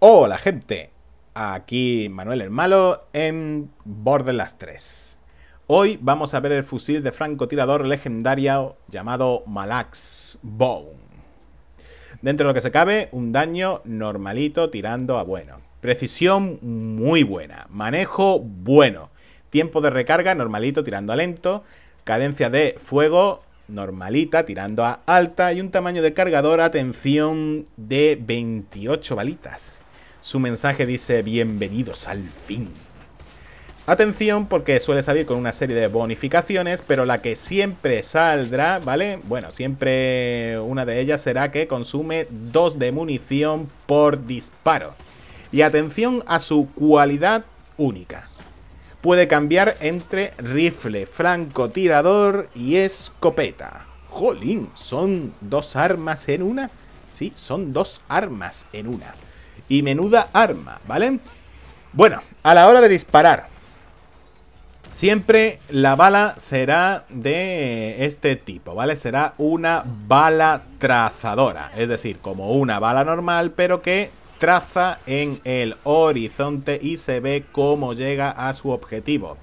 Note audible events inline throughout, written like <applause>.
Hola gente, aquí Manuel el Malo en Borderlands 3. Hoy vamos a ver el fusil de francotirador legendario llamado Malax Bone. Dentro de lo que se cabe, un daño normalito tirando a bueno. Precisión muy buena, manejo bueno, tiempo de recarga normalito tirando a lento, cadencia de fuego normalita tirando a alta y un tamaño de cargador, atención, de 28 balitas. Su mensaje dice bienvenidos al fin. Atención porque suele salir con una serie de bonificaciones, pero la que siempre saldrá, ¿vale? Bueno, siempre una de ellas será que consume 2 de munición por disparo. Y atención a su cualidad única. Puede cambiar entre rifle, francotirador y escopeta. ¡Jolín! ¿Son dos armas en una? Sí, son dos armas en una y menuda arma, ¿vale? Bueno, a la hora de disparar, siempre la bala será de este tipo, ¿vale? Será una bala trazadora, es decir, como una bala normal, pero que traza en el horizonte y se ve cómo llega a su objetivo.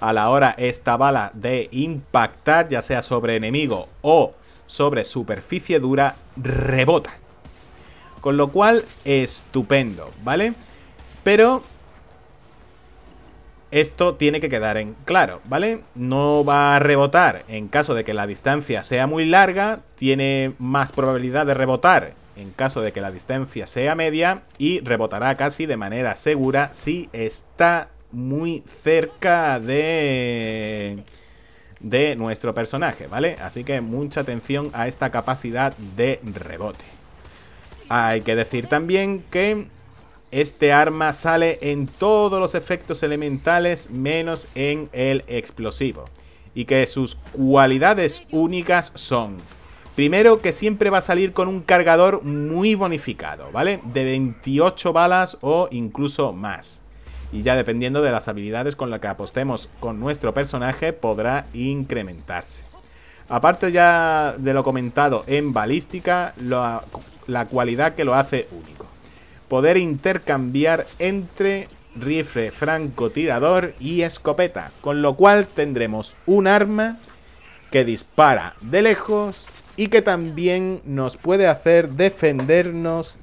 A la hora esta bala de impactar, ya sea sobre enemigo o sobre superficie dura, rebota. Con lo cual, estupendo, ¿vale? Pero esto tiene que quedar en claro, ¿vale? No va a rebotar en caso de que la distancia sea muy larga, tiene más probabilidad de rebotar en caso de que la distancia sea media y rebotará casi de manera segura si está muy cerca de de nuestro personaje, ¿vale? Así que mucha atención a esta capacidad de rebote. Hay que decir también que este arma sale en todos los efectos elementales menos en el explosivo. Y que sus cualidades únicas son... Primero que siempre va a salir con un cargador muy bonificado, ¿vale? De 28 balas o incluso más. Y ya dependiendo de las habilidades con las que apostemos con nuestro personaje podrá incrementarse. Aparte ya de lo comentado en balística, lo, la cualidad que lo hace único. Poder intercambiar entre rifle francotirador y escopeta, con lo cual tendremos un arma que dispara de lejos y que también nos puede hacer defendernos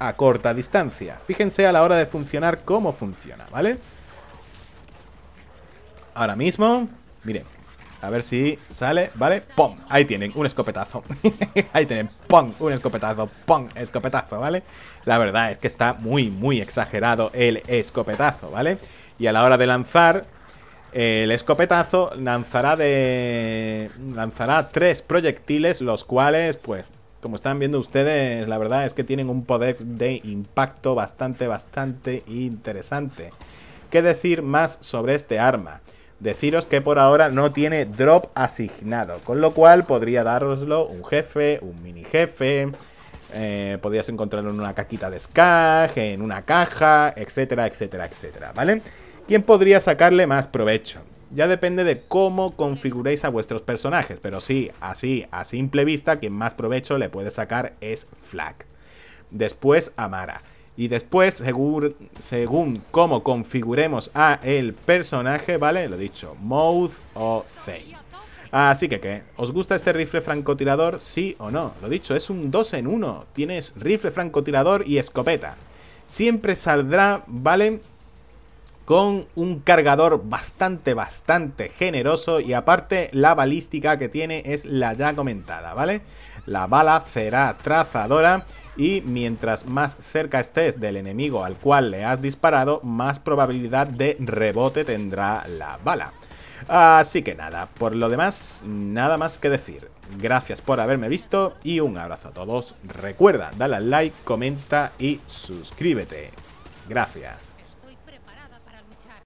a corta distancia. Fíjense a la hora de funcionar cómo funciona, ¿vale? Ahora mismo, miren, a ver si sale, ¿vale? ¡Pum! Ahí tienen, un escopetazo <laughs> Ahí tienen, ¡pum! Un escopetazo ¡Pum! Escopetazo, ¿vale? La verdad es que está muy, muy exagerado el escopetazo, ¿vale? Y a la hora de lanzar el escopetazo lanzará de... Lanzará tres proyectiles, los cuales, pues, como están viendo ustedes, la verdad es que tienen un poder de impacto bastante, bastante interesante. ¿Qué decir más sobre este arma? Deciros que por ahora no tiene drop asignado, con lo cual podría daroslo un jefe, un mini jefe, eh, podrías encontrarlo en una caquita de skag, en una caja, etcétera, etcétera, etcétera, ¿vale? ¿Quién podría sacarle más provecho? Ya depende de cómo configuréis a vuestros personajes, pero sí, así, a simple vista, quien más provecho le puede sacar es Flag. Después Amara. Y después, según, según cómo configuremos a el personaje, ¿vale? Lo dicho, Mouth o Zane. Así que, ¿qué? ¿Os gusta este rifle francotirador? Sí o no. Lo dicho, es un 2 en 1. Tienes rifle francotirador y escopeta. Siempre saldrá, ¿vale? Con un cargador bastante, bastante generoso. Y aparte, la balística que tiene es la ya comentada, ¿vale? La bala será trazadora y mientras más cerca estés del enemigo al cual le has disparado, más probabilidad de rebote tendrá la bala. Así que nada, por lo demás, nada más que decir. Gracias por haberme visto y un abrazo a todos. Recuerda, dale al like, comenta y suscríbete. Gracias.